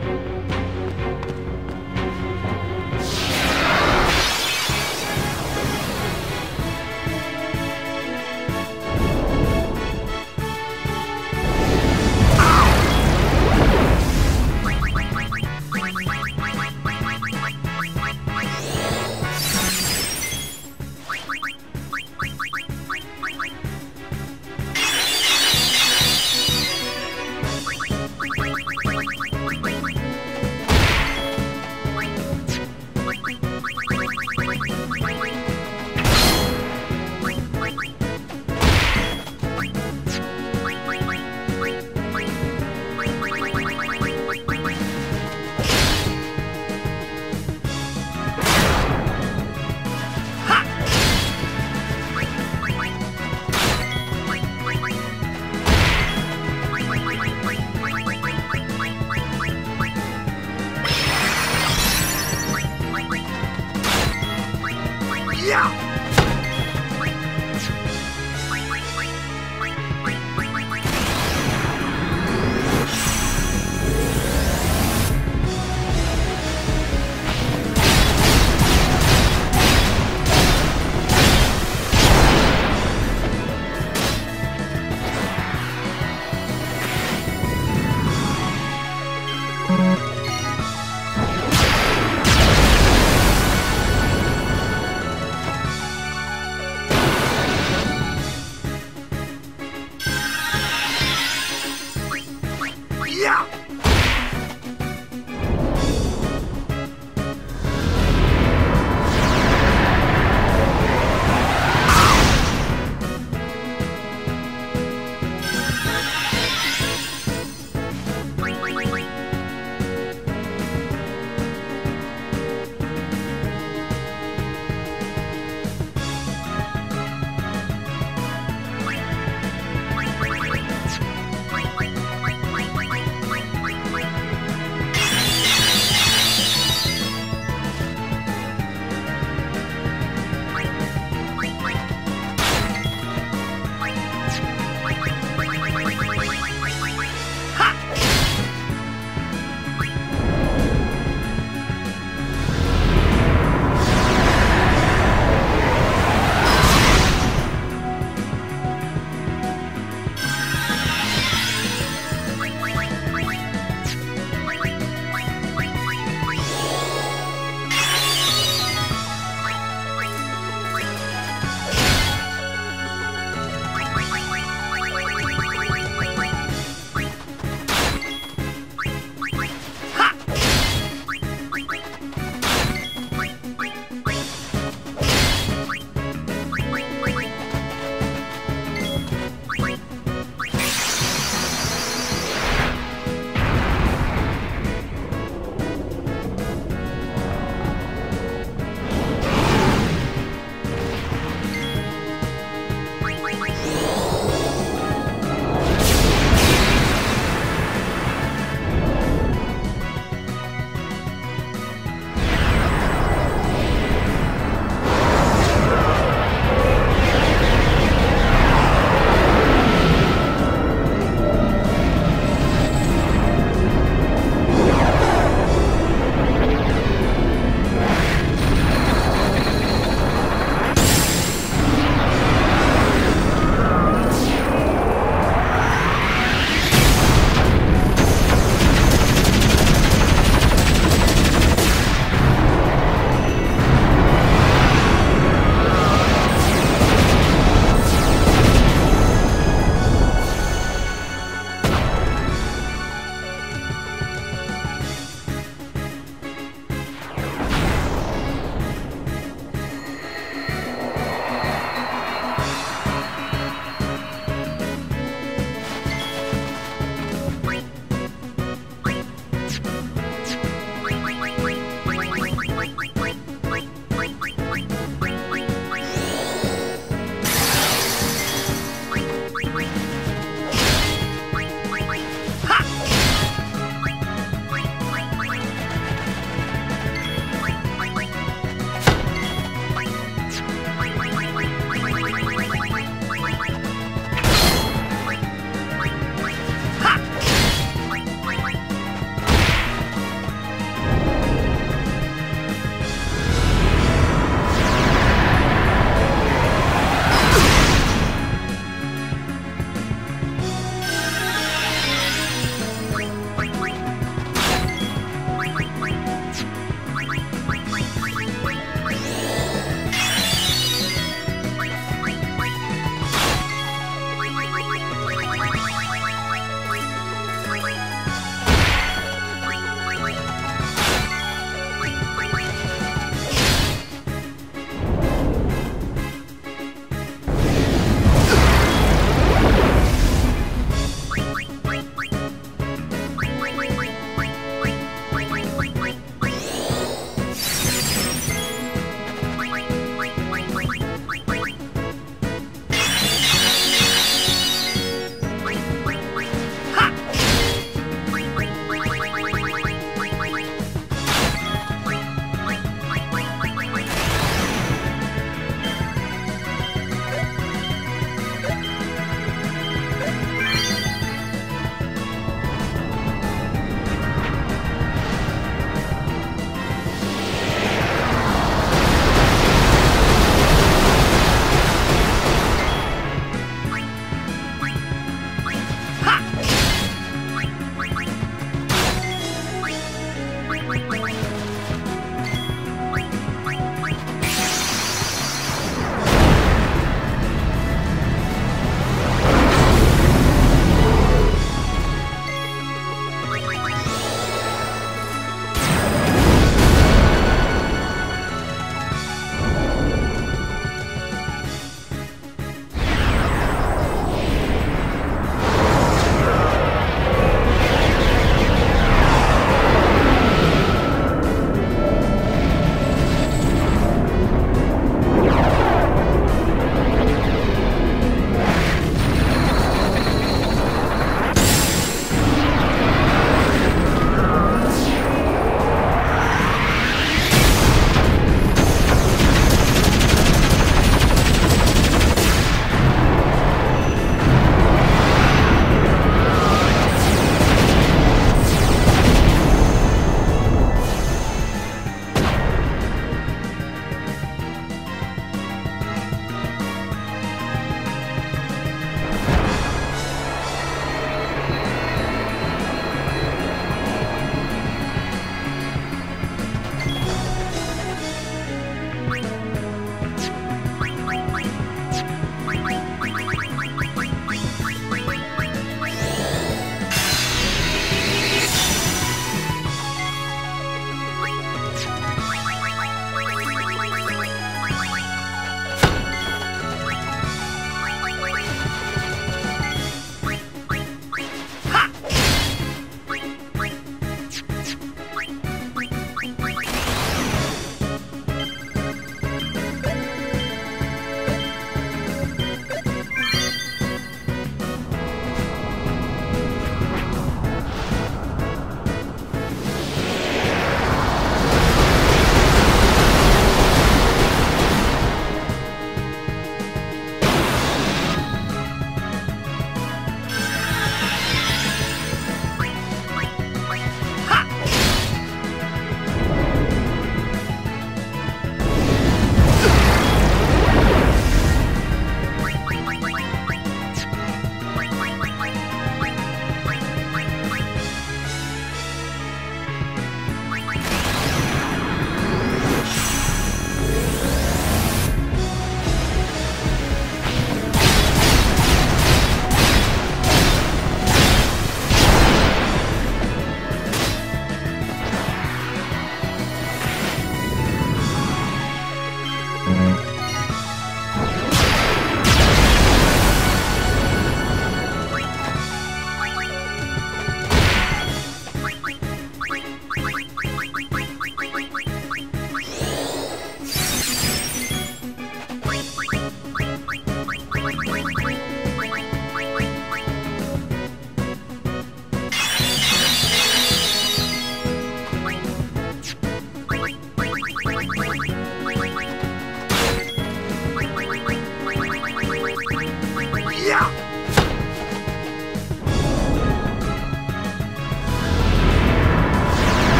Yeah!